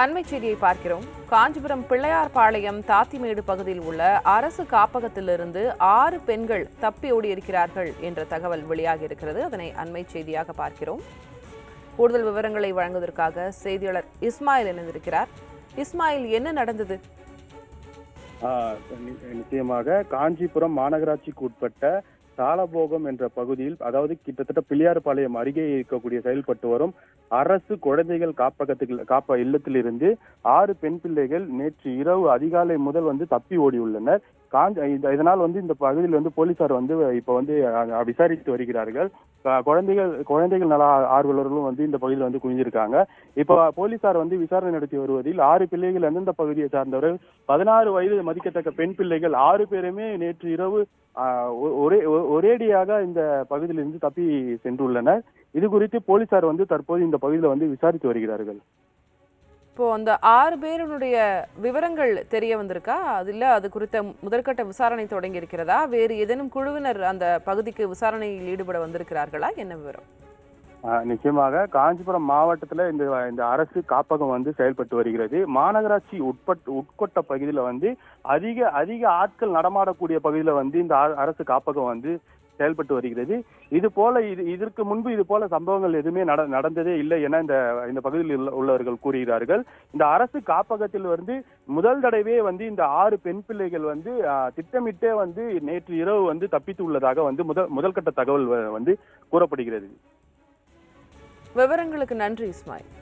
அண்மைச் செய்தியை பார்க்கிறோம். காஞ்சிபுரம் பிள்ளையார்பாளையம் தாத்திமேடு பகுதியில் உள்ள அரசு காப்பகத்திலிருந்து ஆறு பெண்கள் தப்பி ஓடியிருக்கிறார்கள் என்ற தகவல் வெளியாகி இருக்கிறது. அதனை அண்மை செய்தியாக பார்க்கிறோம். கூடுதல் விவரங்களை வழங்குவதற்காக செய்தியாளர் இஸ்மாயில் இணைந்திருக்கிறார். இஸ்மாயில் என்ன நடந்தது? நிச்சயமாக காஞ்சிபுரம் மாநகராட்சிக்கு உட்பட்ட சாலபோகம் என்ற பகுதியில் அதாவது கிட்டத்தட்ட பிள்ளையார்பாளையம் அருகே இருக்கக்கூடிய செயல்பட்டு வரும் அரசு குழந்தைகள் காப்பகத்துக்கு காப்ப இல்லத்திலிருந்து ஆறு பெண் பிள்ளைகள் நேற்று இரவு அதிகாலை முதல் வந்து தப்பி ஓடியுள்ளனர். காஞ்சி இதனால் வந்து இந்த பகுதியில் வந்து போலீசார் வந்து இப்ப வந்து விசாரித்து வருகிறார்கள். குழந்தைகள் குழந்தைகள் நல ஆர்வலர்களும் வந்து இந்த பகுதியில் வந்து குவிஞ்சிருக்காங்க இப்ப போலீசார் வந்து விசாரணை நடத்தி வருவதில் ஆறு பிள்ளைகள் எந்தெந்த பகுதியை சார்ந்தவர்கள் பதினாறு வயது மதிக்கத்தக்க பெண் பிள்ளைகள் ஆறு பேருமே நேற்று இரவு ஒ- ஒரே ஒ- ஒரேடியாக இந்த பகுதியிலிருந்து தப்பி சென்றுள்ளனர். இது குறித்து போலீசார் வந்து தற்போது இந்த பகுதியில் வந்து விசாரித்து வருகிறார்கள். இப்போ அந்த ஆறு பேருடைய விவரங்கள் தெரிய வந்திருக்கா? அதில் அது குறித்த முதற்கட்ட விசாரணை தொடங்கி இருக்கிறதா? வேறு ஏதேனும் குழுவினர் அந்த பகுதிக்கு விசாரணையில் ஈடுபட வந்திருக்கிறார்களா? என்ன விவரம்? நிச்சயமாக காஞ்சிபுரம் மாவட்டத்துல இந்த இந்த அரசு காப்பகம் வந்து செயல்பட்டு வருகிறது. மாநகராட்சி உட்பட் உட்கொட்ட பகுதியில வந்து அதிக அதிக ஆட்கள் நடமாடக்கூடிய பகுதியில வந்து இந்த அரசு காப்பகம் வந்து செயல்பட்டு வருகிறது. இது போல இது இதற்கு முன்பு இது போல சம்பவங்கள் எதுவுமே நட நடந்ததே இல்லை என இந்த இந்த பகுதியில் உள்ள- உள்ளவர்கள் கூறுகிறார்கள். இந்த அரசு காப்பகத்தில் வந்து முதல் தடவையே வந்து இந்த ஆறு பெண் பிள்ளைகள் வந்து திட்டமிட்டே வந்து நேற்று இரவு வந்து தப்பித்து உள்ளதாக வந்து முதல் முதல் கட்ட தகவல் வந்து கூறப்படுகிறது. விவரங்களுக்கு நன்றி இஸ்மாயில்.